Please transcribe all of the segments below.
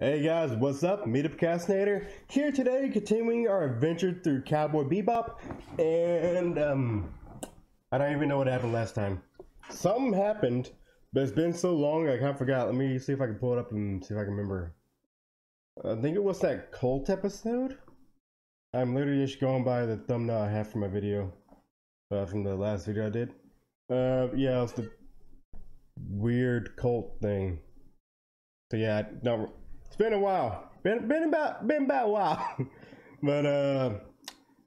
Hey guys, what's up? Meetupcastinator here today, continuing our adventure through Cowboy Bebop, and um, I don't even know what happened last time. Something happened, but it's been so long I kind of forgot. Let me see if I can pull it up and see if I can remember. I think it was that cult episode. I'm literally just going by the thumbnail I have for my video, uh, from the last video I did. Uh, yeah, it was the weird cult thing. So yeah, no, it's been a while. Been been about been about a while. but uh,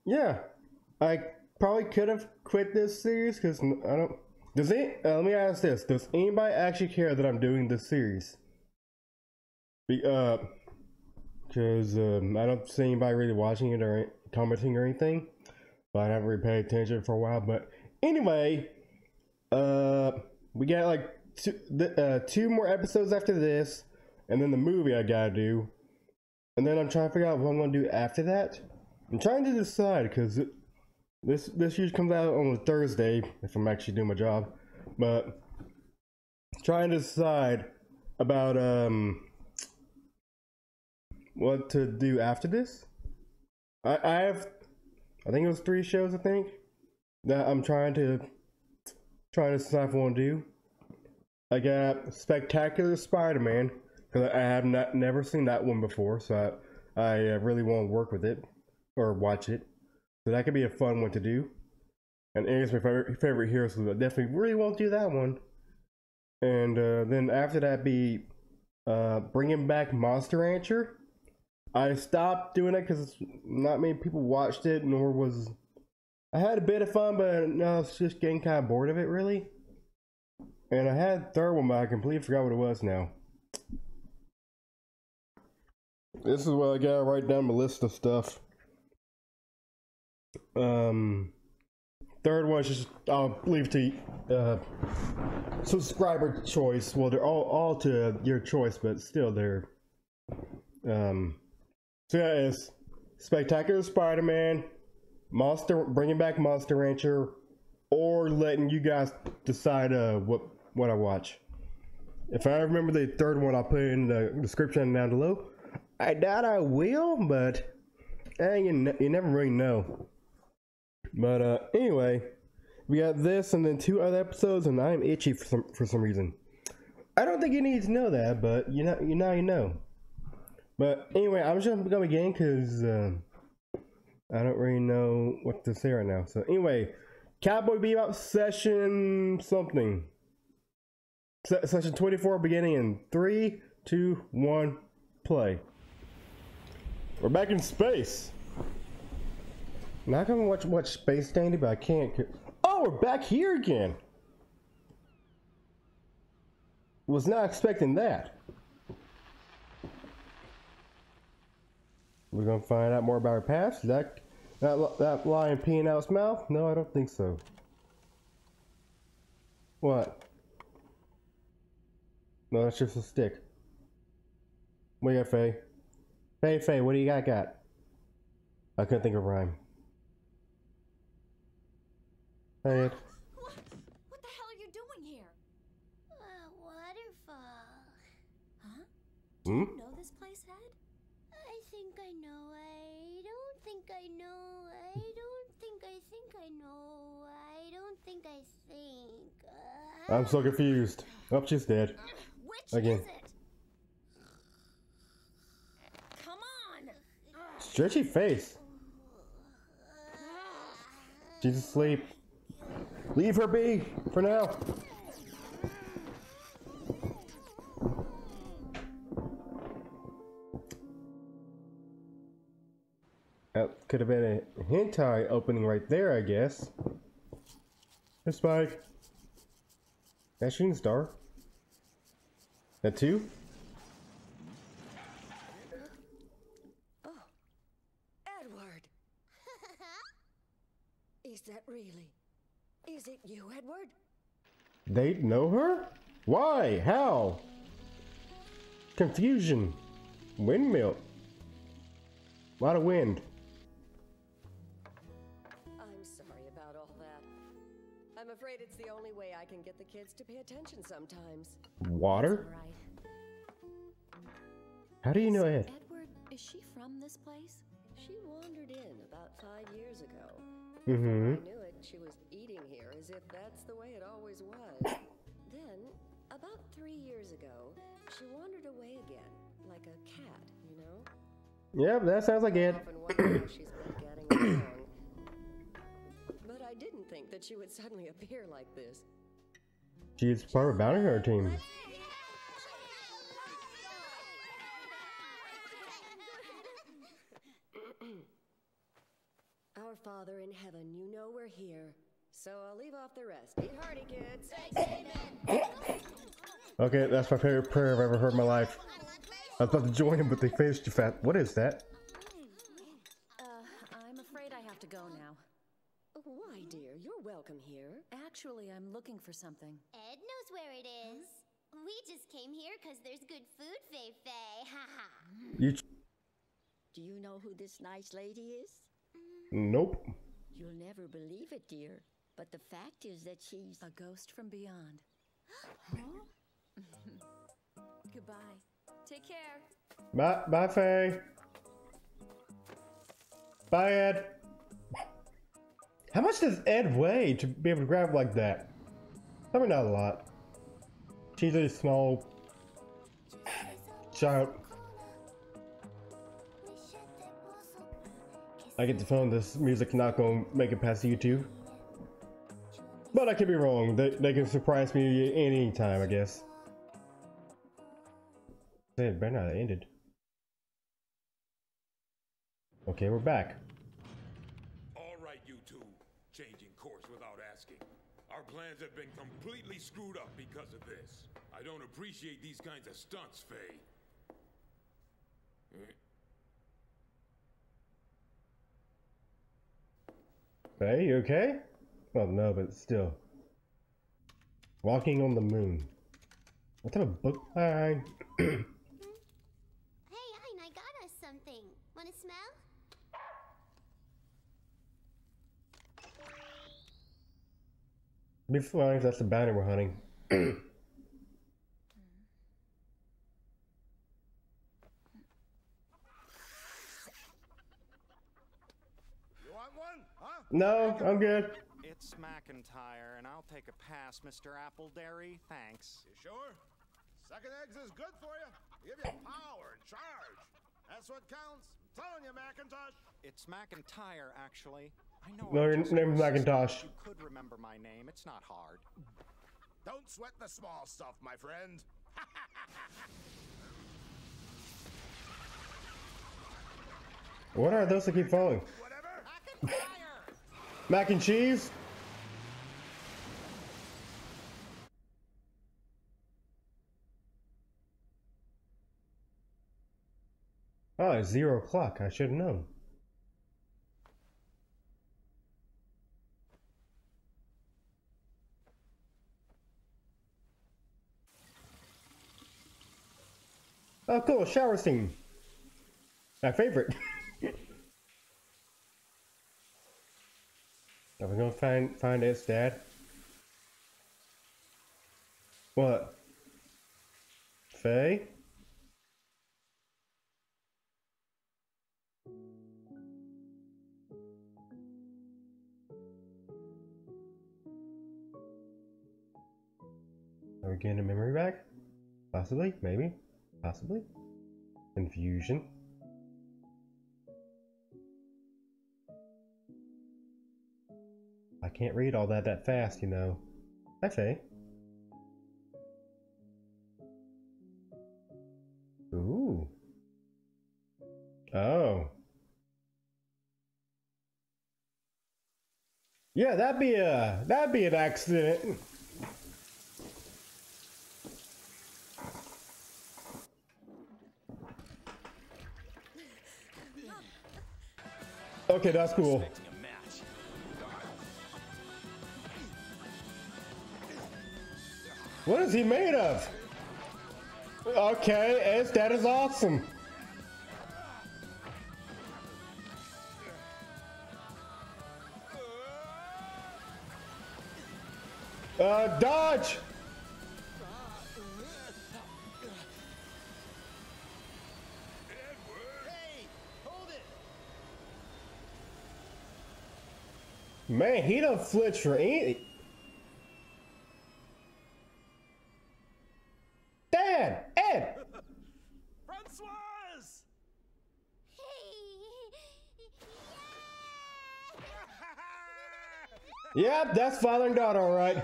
yeah, I probably could have quit this series because I don't. Does it? Uh, let me ask this: Does anybody actually care that I'm doing this series? Be, uh, because um, I don't see anybody really watching it or commenting or anything. But I haven't really paid attention for a while. But anyway, uh, we got like two, uh, two more episodes after this and then the movie I gotta do, and then I'm trying to figure out what I'm gonna do after that. I'm trying to decide because this this usually comes out on a Thursday if I'm actually doing my job, but trying to decide about um what to do after this. I I have I think it was three shows I think that I'm trying to trying to decide if I want to do. I got Spectacular Spider-Man because I have not never seen that one before, so I, I uh, really want to work with it or watch it. So that could be a fun one to do. And Aang's my favorite, favorite hero, so I definitely really won't do that one. And uh, then after that, be uh, bringing back Monster Rancher. I stopped doing it because not many people watched it, nor was I had a bit of fun, but no, I was just getting kind of bored of it, really. And I had third one, but I completely forgot what it was now. This is what I gotta write down my list of stuff. Um, third one is just I'll leave to uh, subscriber choice. Well, they're all all to your choice, but still they're um. So yeah, it's Spectacular Spider-Man, Monster, bringing back Monster Rancher, or letting you guys decide uh what what I watch. If I remember the third one, I'll put it in the description down below. I doubt I will, but eh, you, you never really know. But uh, anyway, we got this and then two other episodes, and I'm itchy for some for some reason. I don't think you need to know that, but you know, you now you know. But anyway, I'm just gonna begin because uh, I don't really know what to say right now. So anyway, Cowboy Bebop session something. Se session 24 beginning in three, two, one, play. We're back in space. Now I can watch watch Space Dandy, but I can't. Oh, we're back here again. Was not expecting that. We're gonna find out more about our past. Is that that that lion peeing out its mouth? No, I don't think so. What? No, that's just a stick. What you got, Faye? Faye, Faye, what do you got got? I couldn't think of rhyme. Hey. What? What the hell are you doing here? A waterfall. Huh? Do Hmm? you know this place, Ed? I think I know. I don't think I know. I don't think I think I know. I don't think I think. Uh, I'm so confused. Oh, she's dead. Which Again. is it? Come on! Stretchy face. She's asleep. Leave her be for now. That could have been a hentai opening right there, I guess. Hey, Spike. That shooting star. That two? Edward! Is that really? Is it you, Edward? They know her? Why? How? Confusion. Windmill. A lot of wind. I'm sorry about all that. I'm afraid it's the only way I can get the kids to pay attention sometimes. Water? Right. How do you know Ed? Edward, is she from this place? She wandered in about five years ago. Mm-hmm. I knew it. She was eating here as if that's the way it always was. then, about three years ago, she wandered away again, like a cat, you know? Yep, that sounds like Ed. Often wonder how she's been getting. But I didn't think that she would suddenly appear like this. She's part of bounty hunter team. Father in heaven, you know we're here. So I'll leave off the rest. Eat hearty, kids. Okay, that's my favorite prayer I've ever heard in my life. I was about to join him, but they finished you fat. What is that? Uh, I'm afraid I have to go now. Why, dear? You're welcome here. Actually, I'm looking for something. Ed knows where it is. We just came here because there's good food, Faye Faye. Ha ha. You? Do you know who this nice lady is? Nope. You'll never believe it, dear. But the fact is that she's. A ghost from beyond. Goodbye. Take care. Bye, bye, Faye. Bye, Ed. How much does Ed weigh to be able to grab like that? Probably not a lot. She's a small child. I get the feeling this music's not to make it past YouTube. But I could be wrong. They, they can surprise me any time, I guess. It better not ended. Okay, we're back. All right, you two. Changing course without asking. Our plans have been completely screwed up because of this. I don't appreciate these kinds of stunts, Faye. Eh? Hey, you okay? Well, no, but still. Walking on the moon. What type of book? Hi. Hey, I got us something. Wanna smell? Be fine, that's the bounty we're hunting. one? Huh? No, I'm good. It's McIntyre, and I'll take a pass, Mr. Appledelhi. Thanks. You sure? Second eggs is good for you. Give you power and charge. That's what counts. I'm telling you, Macintosh. It's McIntyre, actually. I know. No, your just name's insisted Macintosh. You could remember my name. It's not hard. Don't sweat the small stuff, my friend. What are those that keep falling? Whatever. Mac and cheese? Oh, it's zero o'clock. I should have known. Oh, cool. Shower scene. My favorite. Are we gonna find find Ed's dad? What? Faye? Are we getting a memory back? Possibly, maybe, possibly. Confusion. Can't read all that that fast, you know. Faye. Ooh. Oh. Yeah, that'd be a that'd be an accident. Okay, that's cool. What is he made of? Okay, it's, that is awesome. Uh, dodge! Man, he don't flinch for anything. Yep, that's father and daughter, all right.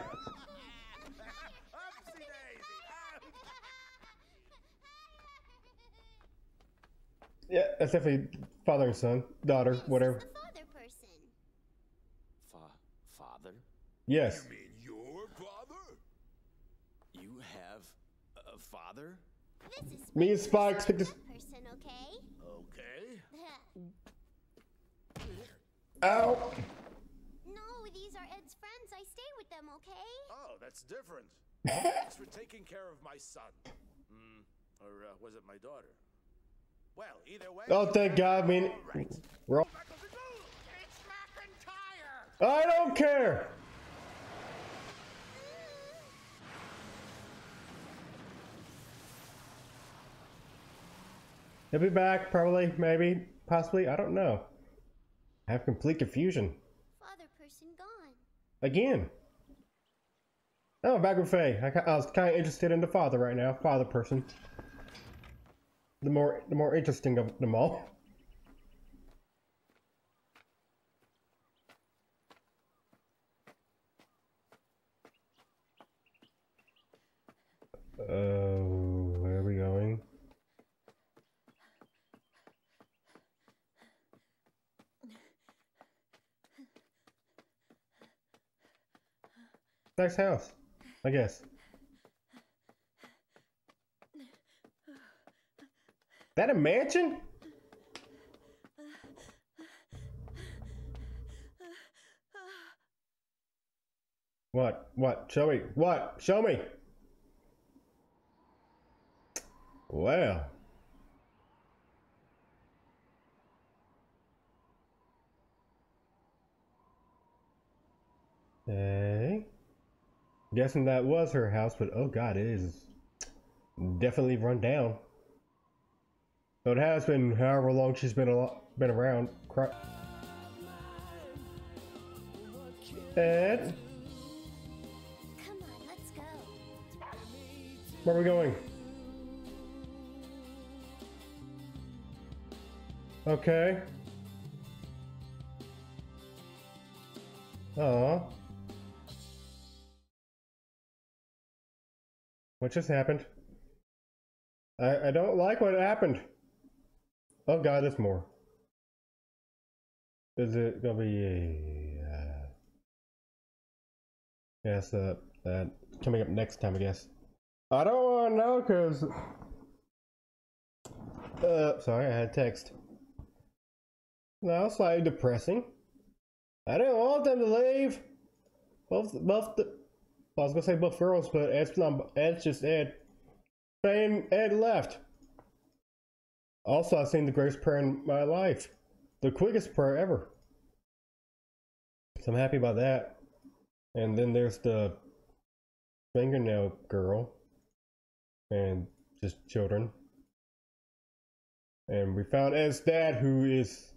Yeah, that's definitely father and son, daughter, whatever. Father person. Fa father? Yes. You mean your father? You have a father? This is Me and Spike picked this. person, okay? Okay. Ow! no, these are Ed's friends. I stay with them, okay? Oh, that's different. Thanks for taking care of my son. Hmm. Or uh, was it my daughter? Well, either way. Oh, thank God, I mean, All right. we're all- Michael the It's McIntyre! I don't care! He'll be back, probably, maybe, possibly, I don't know. I have complete confusion. Father person gone. Again. Oh, back with Faye. I, I was kind of interested in the father right now, father person. The more, the more interesting of them all. Oh, where are we going? Nice house, I guess. That a mansion? What? What? Show me. What? Show me. Well. Okay. Guessing that was her house, but oh god, it is definitely run down. So it has been however long she's been a been around. Ed, Come on, let's go. where are we going? Okay. Aw. What just happened? I, I don't like what happened. Oh god, there's more. Is it gonna be. Uh... Yes, uh, that coming up next time, I guess. I don't wanna know, cause... Uh, sorry, I had text. Was slightly depressing. I didn't want them to leave. Both, both the, I was gonna say both girls, but Ed's not, Ed's just Ed. Saying Ed left. Also, I've seen the greatest prayer in my life. The quickest prayer ever. So I'm happy about that. And then there's the fingernail girl. And just children. And we found Ed's dad, who is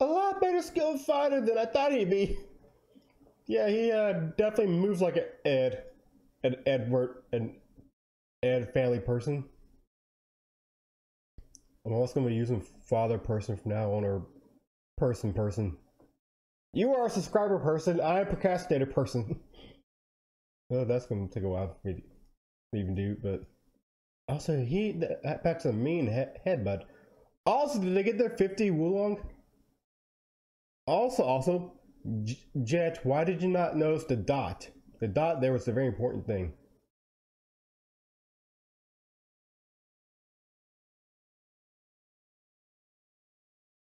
a lot better skilled fighter than I thought he'd be. Yeah, he uh, definitely moves like an Ed, an Edward, an Ed family person. I'm also gonna be using father person from now on, or person person. You are a subscriber person. I'm a procrastinator person. well, that's gonna take a while for me to even do, but also he that to the mean he- headbutt. Also, did they get their 50 Woolong? Also, also, J- Jet, why did you not notice the dot? The dot there was a very important thing.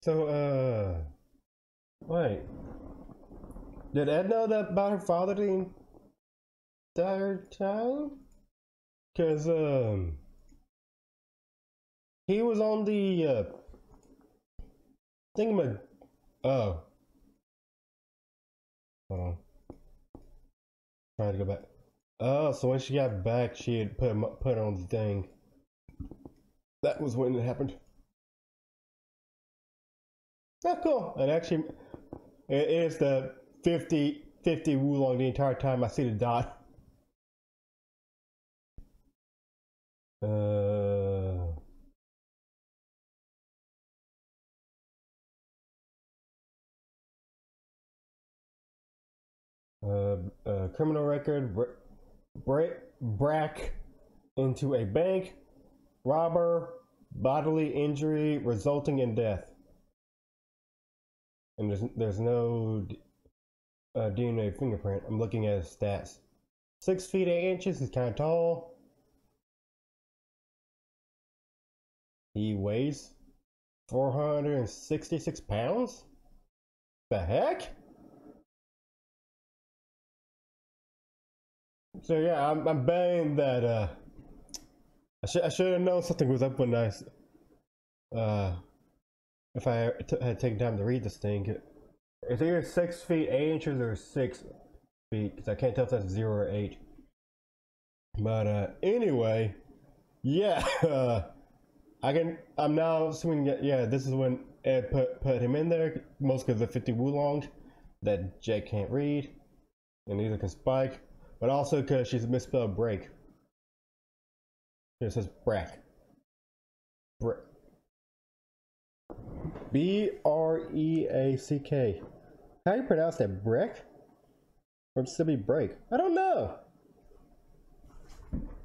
So, uh, wait. Did Ed know that about her father the entire time? Cause, um, he was on the, uh, thingamag, oh. Hold on. Trying to go back. Oh, so when she got back, she had put put on the thing. That was when it happened. That's cool. And actually, It is the 50, 50 Woolong the entire time I see the dot. Criminal record, brack into a bank, robber, bodily injury resulting in death. And there's, there's no uh, DNA fingerprint. I'm looking at his stats. Six feet eight inches. He's kind of tall. He weighs 466 pounds. The heck? So yeah, I'm, I'm betting that uh, I should I should have known something was up when I uh, if I had taken time to read this thing. It's either six feet eight inches or six feet because I can't tell if that's zero or eight. But uh, anyway, yeah, uh, I can. I'm now assuming that yeah, this is when Ed put put him in there, because the 50 Woolong that Jet can't read, and neither can Spike, but also because she's misspelled break. It says brack. Bra- B R E A C K. How do you pronounce that? Breck? Or should it be break? I don't know.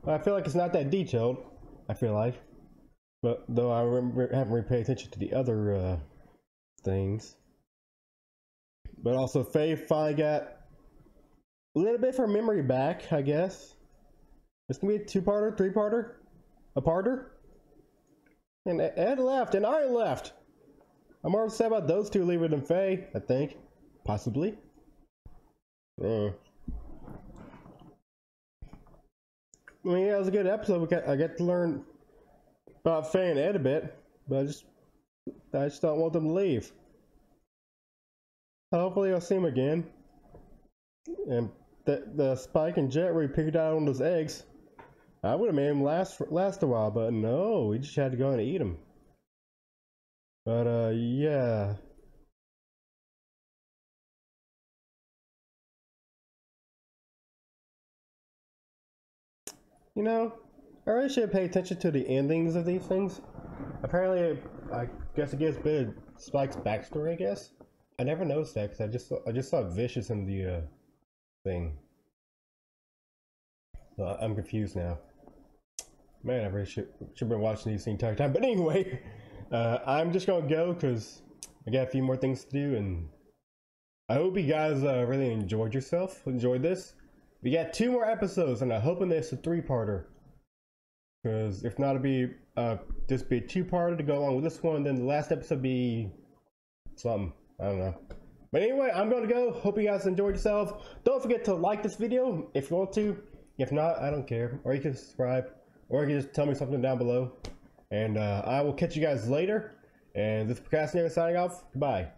I feel like it's not that detailed. I feel like. But though I remember, haven't really paid attention to the other uh, things. But also, Faye finally got a little bit of her memory back, I guess. It's gonna be a two-parter, three-parter, a parter. And Ed left, and I left. I'm more upset about those two leaving than Faye, I think. Possibly. Uh. I mean, yeah, it was a good episode. We got, I got to learn about Faye and Ed a bit, but I just, I just don't want them to leave. Hopefully, I'll see them again. And the the Spike and Jet where he picked out on those eggs. I would have made him last last a while, but no, we just had to go and eat them. But uh, yeah. You know, I really should pay attention to the endings of these things. Apparently, I guess it gives a bit of Spike's backstory. I guess I never noticed that because I just saw, I just saw Vicious in the uh, thing. So I'm confused now. Man, I really should should have been watching these the entire time. But anyway, uh, I'm just gonna go because I got a few more things to do, and I hope you guys uh, really enjoyed yourself, enjoyed this. We got two more episodes, and I'm hoping this is a three-parter. Because if not, it'll be uh, just be a two-parter to go along with this one. Then the last episode be something I don't know. But anyway, I'm gonna go. Hope you guys enjoyed yourself. Don't forget to like this video if you want to. If not, I don't care. Or you can subscribe. Or you can just tell me something down below. And uh, I will catch you guys later. And this is Procrastinator signing off. Goodbye.